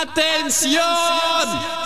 ¡Atención!